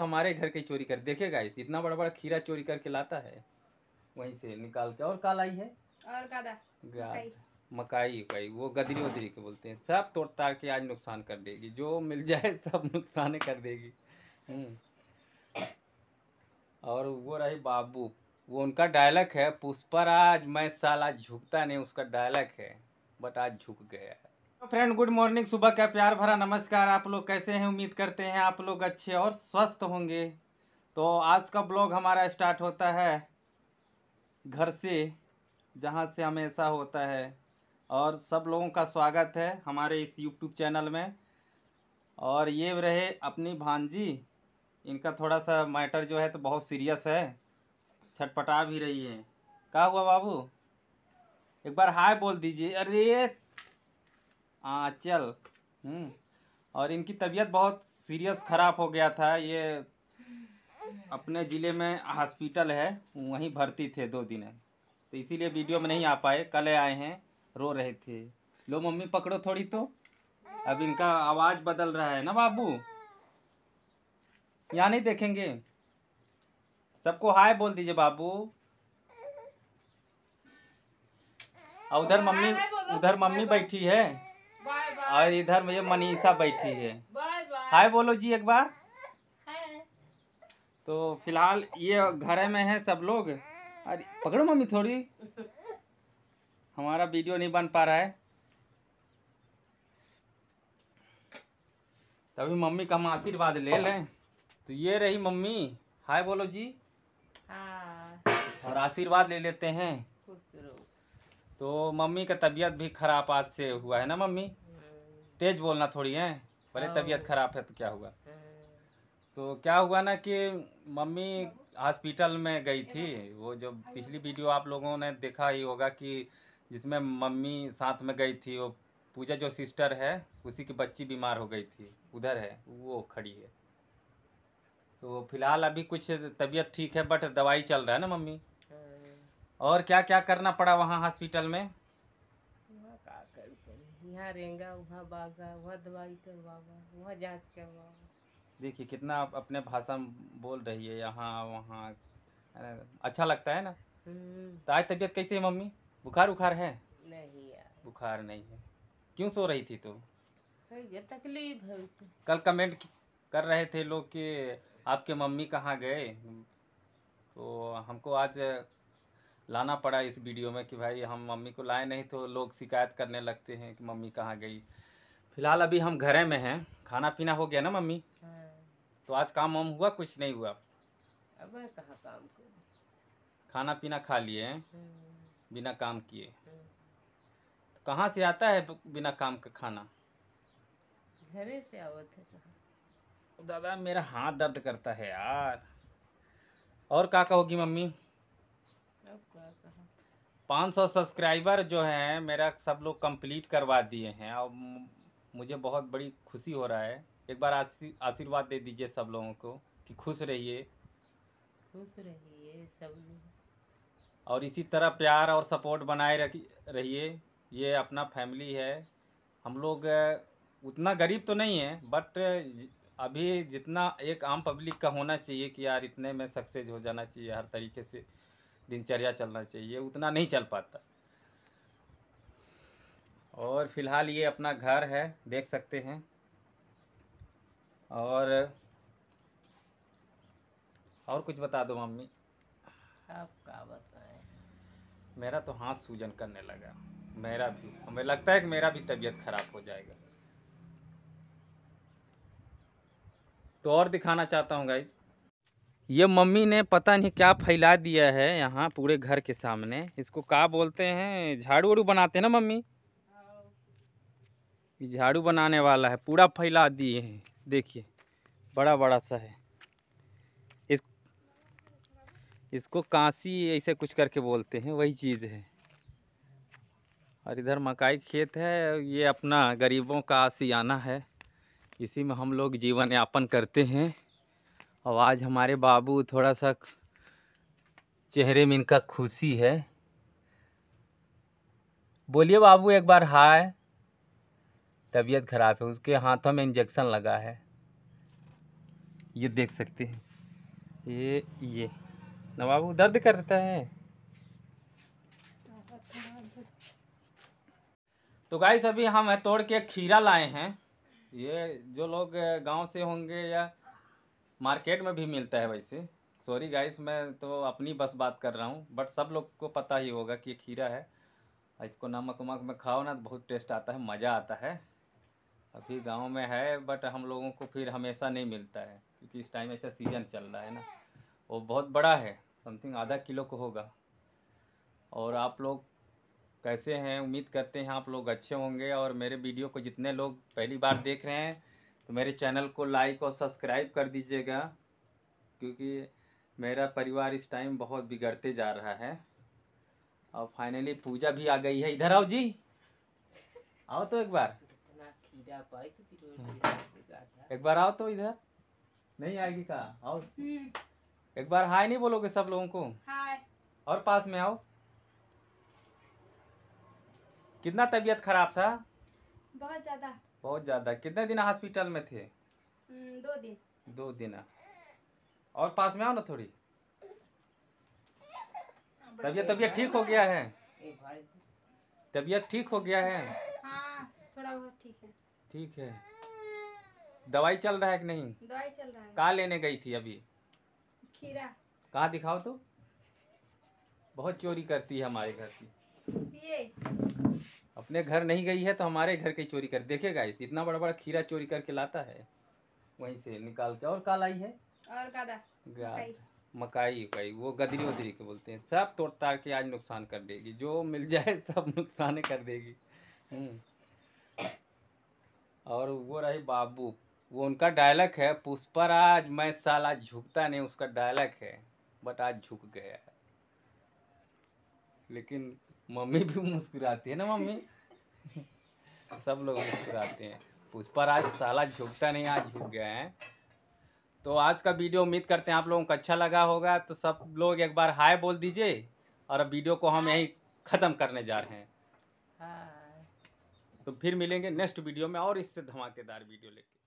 हमारे घर की चोरी कर देखेगा इस इतना बड़ा बड़ा खीरा चोरी करके लाता है। वहीं से निकाल के और काल आई है? और मकाई। उकाई वो गदरी वदरी के बोलते हैं। सब तोड़ ताड़ के आज नुकसान कर देगी जो मिल जाए सब नुकसान कर देगी। हम्म। और वो रही बाबू वो उनका डायलॉग है पुष्पराज मैं साला झुकता नहीं उसका डायलॉग है बट आज झुक गया है। फ्रेंड गुड मॉर्निंग सुबह का प्यार भरा नमस्कार आप लोग कैसे हैं? उम्मीद करते हैं आप लोग अच्छे और स्वस्थ होंगे। तो आज का ब्लॉग हमारा स्टार्ट होता है घर से, जहाँ से हमेशा होता है। और सब लोगों का स्वागत है हमारे इस यूट्यूब चैनल में। और ये रहे अपनी भांजी। इनका थोड़ा सा मैटर जो है तो बहुत सीरियस है। छटपटा भी रही है। क्या हुआ बाबू? एक बार हाय बोल दीजिए। अरे हाँ चल। हम्म। और इनकी तबीयत बहुत सीरियस ख़राब हो गया था। ये अपने ज़िले में हॉस्पिटल है, वहीं भर्ती थे दो दिन। तो इसीलिए वीडियो में नहीं आ पाए। कल आए हैं, रो रहे थे। लो, मम्मी, पकड़ो थोड़ी तो। अब इनका आवाज़ बदल रहा है ना, बाबू? यहाँ नहीं देखेंगे। सबको हाय बोल दीजिए, बाबू। और उधर मम्मी उधर मम्मी बैठी है। और इधर मुझे मनीषा बैठी है। हाय बोलो जी एक बार। तो फ़िलहाल ये घर में है सब लोग। अरे पकड़ो मम्मी थोड़ी। हमारा वीडियो नहीं बन पा रहा है। तभी मम्मी का हम आशीर्वाद ले लें। तो ये रही मम्मी। हाय बोलो जी। हाँ और आशीर्वाद ले लेते हैं। तो मम्मी का तबीयत भी खराब आज से हुआ है ना मम्मी? तेज बोलना थोड़ी है भले हाँ। तबीयत खराब है तो क्या हुआ? तो क्या हुआ ना कि मम्मी हॉस्पिटल में गई थी वो जो पिछली वीडियो आप लोगों ने देखा ही होगा कि जिसमें मम्मी साथ में गई थी वो पूजा जो सिस्टर है उसी की बच्ची बीमार हो गई थी उधर है वो खड़ी है। तो फ़िलहाल अभी कुछ तबीयत ठीक है बट दवाई चल रहा है ना मम्मी? और क्या क्या करना पड़ा वहाँ हॉस्पिटल में? यहाँ रेंगा वहाँ बागा वहाँ दवाई करवावा वहाँ जाँच करवावा। देखिए कितना आप अपने भाषा में बोल रही है यहाँ वहाँ अच्छा लगता है ना? हम्म, तो आज तबीयत कैसी है मम्मी? बुखार उखार है? नहीं यार। बुखार नहीं है। क्यों सो रही थी तो? ये तकलीफ़ है कल कमेंट कर रहे थे लोग कि आपके मम्मी कहाँ गए? तो हमको आज लाना पड़ा इस वीडियो में कि भाई हम मम्मी को लाए नहीं तो लोग शिकायत करने लगते हैं कि मम्मी कहाँ गई। फ़िलहाल अभी हम घरे में हैं। खाना पीना हो गया ना मम्मी? हाँ। तो आज काम वाम हुआ? कुछ नहीं हुआ। अब कहाँ काम खाना पीना खा लिए हैं बिना काम किए। हम्म। तो कहाँ से आता है बिना काम का खाना? घरे से आवत है दादा मेरा हाथ दर्द करता है यार। और क्या कहोगी मम्मी? 500 सब्सक्राइबर जो हैं मेरा सब लोग कंप्लीट करवा दिए हैं और मुझे बहुत बड़ी खुशी हो रहा है। एक बार आशीर्वाद दे दीजिए सब लोगों को कि खुश रहिए। खुश रहिए सब और इसी तरह प्यार और सपोर्ट बनाए रखी रहिए। ये अपना फैमिली है। हम लोग उतना गरीब तो नहीं है बट अभी जितना एक आम पब्लिक का होना चाहिए कि यार इतने में सक्सेस हो जाना चाहिए हर तरीके से। दिनचर्या चलना चाहिए उतना नहीं चल पाता। और फ़िलहाल ये अपना घर है देख सकते हैं। और और कुछ बता दो मम्मी। आप क्या बताएँ? मेरा तो हाथ सूजन करने लगा मेरा भी। हमें लगता है कि मेरा भी तबीयत खराब हो जाएगा। तो और दिखाना चाहता हूँ गाइज़ ये मम्मी ने पता नहीं क्या फैला दिया है यहाँ पूरे घर के सामने। इसको क्या बोलते हैं? झाड़ू वाड़ू बनाते हैं ना मम्मी? झाड़ू बनाने वाला है, पूरा फैला दिए हैं। देखिए बड़ा बड़ा सा है। इस, इसको कांसी ऐसे कुछ करके बोलते हैं, वही चीज़ है। और इधर मकाई खेत है, ये अपना गरीबों का आसियाना है। इसी में हम लोग जीवन यापन करते हैं। और आज हमारे बाबू थोड़ा सा चेहरे में इनका खुशी है। बोलिए बाबू, एक बार हाय। तबीयत खराब है, उसके हाथों में इंजेक्शन लगा है। ये देख सकते हैं। ये ये। ना बाबू, दर्द करता है। तो गाइस अभी हम तोड़ के खीरा लाए हैं। ये जो लोग, गाँव से होंगे या मार्केट में भी मिलता है वैसे। सॉरी गाइस मैं तो अपनी बस बात कर रहा हूँ बट सब लोग को पता ही होगा कि खीरा है। इसको नमक वमक में खाओ ना तो बहुत टेस्ट आता है, मज़ा आता है। अभी गाँव में है बट हम लोगों को फिर हमेशा नहीं मिलता है, क्योंकि इस टाइम ऐसा सीज़न चल रहा है ना। वो बहुत बड़ा है समथिंग आधा किलो को होगा। और आप लोग कैसे हैं? उम्मीद करते हैं आप लोग अच्छे होंगे, और मेरे वीडियो को जितने लोग पहली बार देख रहे हैं तो मेरे चैनल को लाइक और सब्सक्राइब कर दीजिएगा क्योंकि मेरा परिवार इस टाइम बहुत बिगड़ते जा रहा है। और फाइनली पूजा भी आ गई है। इधर आओ जी। आओ तो एक बार। तो था। एक बार आओ तो इधर। नहीं आएगी का आओ। एक बार हाय नहीं बोलोगे सब लोगों को? हाय। और पास में आओ। कितना तबीयत खराब था? बहुत ज़्यादा। बहुत ज़्यादा। कितने दिन हॉस्पिटल में थे? हम्म, दो दिन। दो दिन। और पास में आओ ना थोड़ी। तबीयत तबीयत ठीक हो गया है? तबीयत ठीक हो गया है? हाँ थोड़ा बहुत ठीक है। ठीक है। दवाई चल रहा है कि नहीं? दवाई चल रहा है। कहाँ लेने गई थी अभी? खीरा। कहाँ दिखाओ तो? बहुत चोरी करती है हमारे घर की। अपने घर नहीं गई है तो हमारे घर की चोरी कर देखेगा इस इतना बड़ा बड़ा खीरा चोरी करके लाता है। वहीं से निकाल के और काल आई है। और गादा मकाई। उकाई वो गदरी वदरी के बोलते हैं। सब तोड़ ताड़ के आज नुकसान कर देगी जो मिल जाए सब नुकसान कर देगी। हम्म। और वो रही बाबू वो उनका डायलॉग है पुष्पराज मैं साला झुकता नहीं उसका डायलॉग है बट आज झुक गया है। लेकिन मम्मी भी मुस्कुराती है ना मम्मी? सब लोग मुस्कुराते हैं। पुष्पराज साला झुकता नहीं आज झुक गया है। तो आज का वीडियो उम्मीद करते हैं आप लोगों को अच्छा लगा होगा। तो सब लोग एक बार हाय बोल दीजिए और अब वीडियो को हम यहीं ख़त्म करने जा रहे हैं। हाँ तो फिर मिलेंगे नेक्स्ट वीडियो में और इससे धमाकेदार वीडियो लेके।